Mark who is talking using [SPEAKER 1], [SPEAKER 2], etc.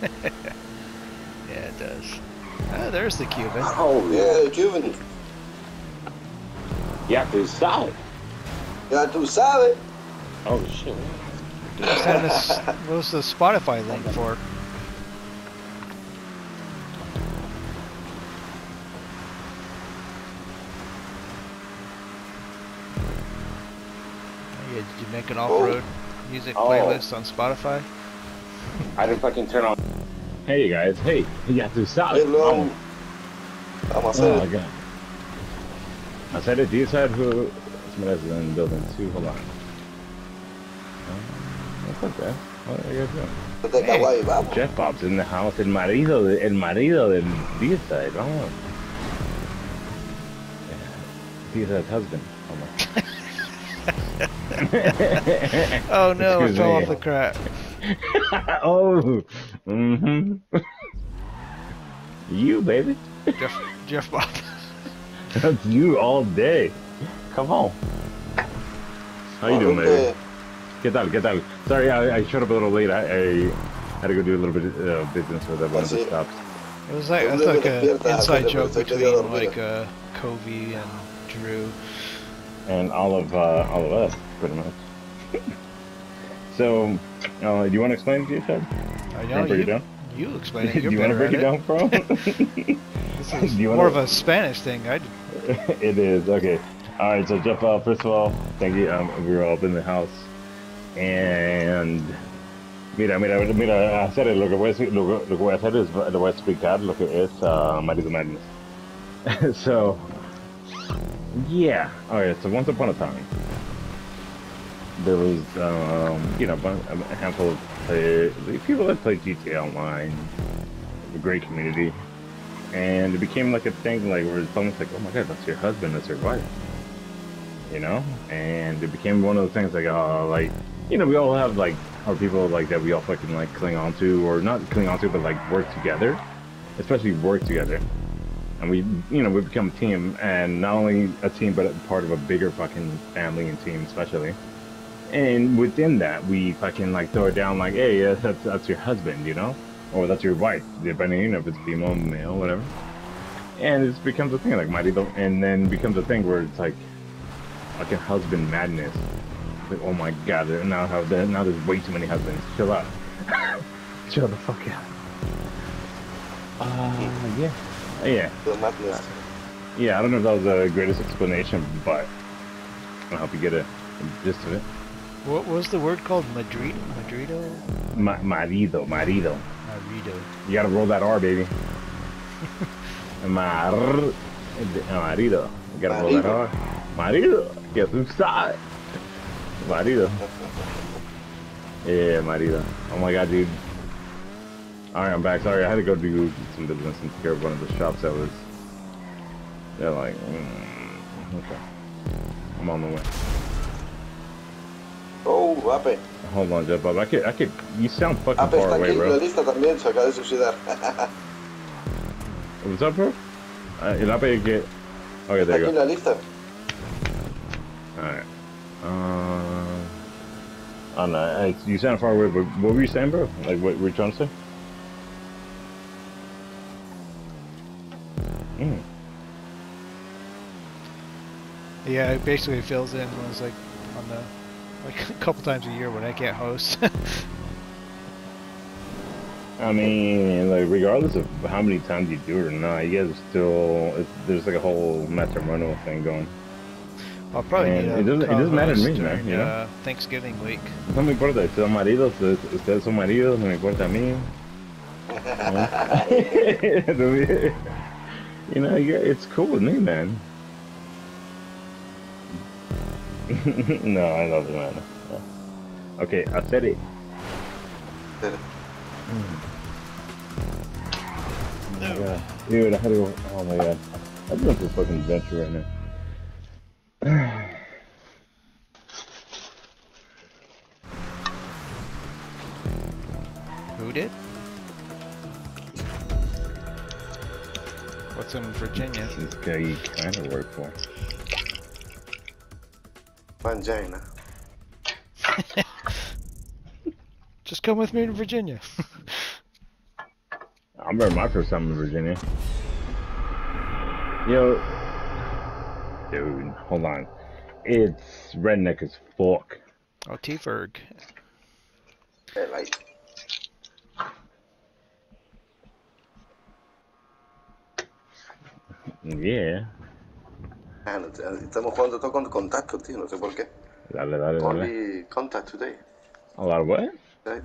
[SPEAKER 1] yeah, it does. Ah, there's the Cuban.
[SPEAKER 2] Oh,
[SPEAKER 3] Yeah, the Cuban.
[SPEAKER 2] yeah, tú sabes.
[SPEAKER 3] Ya tú sabes.
[SPEAKER 2] Oh, shit.
[SPEAKER 1] Send us, what's the Spotify link for? Yeah, did you make an off-road music
[SPEAKER 2] Oh.
[SPEAKER 1] playlist on Spotify?
[SPEAKER 2] I didn't fucking turn on. Hey, guys. Hey, ya to sabes.
[SPEAKER 3] Hello. Vamos a
[SPEAKER 2] Oh,
[SPEAKER 3] hacer.
[SPEAKER 2] my God. I said it. Do you decide who somebody else is in building two? Hold on. Um, what's up, guys? What are you guys doing?
[SPEAKER 3] Desde Kawaii, vamos.
[SPEAKER 2] Jeff Bob's in the house. El marido, de, el marido del D-side. Vamos. D-side's husband. Hold
[SPEAKER 1] Oh no,
[SPEAKER 2] Excuse
[SPEAKER 1] it fell
[SPEAKER 2] me.
[SPEAKER 1] off the crap.
[SPEAKER 2] oh. Mm-hmm. you, baby.
[SPEAKER 1] Jeff, Jeff Bob.
[SPEAKER 2] That's you all day. Come on. How you doing, baby?
[SPEAKER 3] Get
[SPEAKER 2] ¿Qué get ¿Qué tal? Sorry, I, I showed up a little late. I, I had to go do a little bit of uh, business with uh, one of the
[SPEAKER 3] Así.
[SPEAKER 2] stops.
[SPEAKER 1] It was like that's
[SPEAKER 3] Luego
[SPEAKER 1] like an
[SPEAKER 3] despierta,
[SPEAKER 1] inside joke
[SPEAKER 3] se quedó
[SPEAKER 1] between like uh, Covey and Drew.
[SPEAKER 2] And all of uh, all of us, pretty much. so, uh, do you want to explain it to yourself?
[SPEAKER 1] Know
[SPEAKER 2] wanna break
[SPEAKER 1] you.
[SPEAKER 2] it down?
[SPEAKER 1] You explain it.
[SPEAKER 2] do
[SPEAKER 1] You're
[SPEAKER 2] you want to break it down, bro?
[SPEAKER 1] This
[SPEAKER 2] Do
[SPEAKER 1] is
[SPEAKER 2] you
[SPEAKER 1] more
[SPEAKER 2] wanna-
[SPEAKER 1] of a Spanish thing. I
[SPEAKER 2] it is okay. All right, so Jeff, uh, first of all, thank you. Um, we were all up in the house, and mira, mira, mira, hacer lo que voy a decir, lo, lo que voy a hacer es le voy a explicar lo que es uh, Marido Madness. so, yeah. All right. So once upon a time, there was, um, you know, a handful of people that played GTA Online, a great community. And it became like a thing like where it's almost like oh my god that's your husband that's your wife. You know? And it became one of the things like uh like you know we all have like our people like that we all fucking like cling on to or not cling on to but like work together especially work together. And we you know we become a team and not only a team but a part of a bigger fucking family and team especially and within that we fucking like throw it down like hey yeah, that's that's your husband you know or that's your wife, depending, you know, if it's female, male, whatever. And it becomes a thing, like marido, and then becomes a thing where it's like, like a husband madness. Like, oh my god, there- now how there, now there's way too many husbands. Chill out. Chill the fuck out. Uh, yeah, yeah, yeah. I don't know if that was the greatest explanation, but I'll help you get a, a gist of it.
[SPEAKER 1] What was the word called? Madrid? Madrido?
[SPEAKER 2] Ma- marido, marido.
[SPEAKER 1] Marido.
[SPEAKER 2] You gotta roll that R, baby. Mar marido. You gotta roll that R. Marido. Tú sabes. Marido. Yeah, marido. Oh my god, dude. Alright, I'm back. Sorry, I had to go do some business and take care of one of the shops that was. They're like, mm, okay. I'm on the way.
[SPEAKER 3] Oh, Ape.
[SPEAKER 2] Hold on, Jeff Bob. I could, I could. You sound fucking
[SPEAKER 3] Ape
[SPEAKER 2] far
[SPEAKER 3] está
[SPEAKER 2] away,
[SPEAKER 3] aquí, la
[SPEAKER 2] bro.
[SPEAKER 3] lista también se acaba de suicidar.
[SPEAKER 2] What's up, bro? Uh, el ape que. Okay,
[SPEAKER 3] Está
[SPEAKER 2] there
[SPEAKER 3] aquí
[SPEAKER 2] you
[SPEAKER 3] en
[SPEAKER 2] go.
[SPEAKER 3] la lista.
[SPEAKER 2] Alright. Uh, I don't know. You sound far away, but what were you saying, bro? Like, what were you trying to say? Mm.
[SPEAKER 1] Yeah, it basically fills in when it's like on the like a couple times a year when I can't host.
[SPEAKER 2] I mean, like, regardless of how many times you do it or not, you guys are still. It's, there's like a whole matrimonial thing going.
[SPEAKER 1] I'll probably
[SPEAKER 2] And
[SPEAKER 1] need
[SPEAKER 2] it doesn't- it doesn't matter to me,
[SPEAKER 1] co-host
[SPEAKER 2] man,
[SPEAKER 1] during,
[SPEAKER 2] you know?
[SPEAKER 1] uh, Thanksgiving week.
[SPEAKER 2] No me importa, ustedes son maridos, ustedes ustedes son maridos, no me importa a mí. you know, yeah, it's cool with me, man. no, I love it, man. Okay, I said it. Oh my god. Dude, I had to go. Oh my god. I'm going through a fucking adventure right now.
[SPEAKER 1] Who did? What's in Virginia?
[SPEAKER 2] This guy you kind of work for.
[SPEAKER 3] Mangina.
[SPEAKER 1] Just come with me to Virginia.
[SPEAKER 2] I remember my first time in Virginia. Yo, dude, hold on. It's redneck as fuck.
[SPEAKER 1] Oh, T-Ferg.
[SPEAKER 3] Eh, like,
[SPEAKER 2] Yeah.
[SPEAKER 3] Ah, no estamos jugando todo con contacto, tío, no sé por qué.
[SPEAKER 2] Dale, dale, dale.
[SPEAKER 3] Only contact today.
[SPEAKER 2] A lot of what?
[SPEAKER 3] right?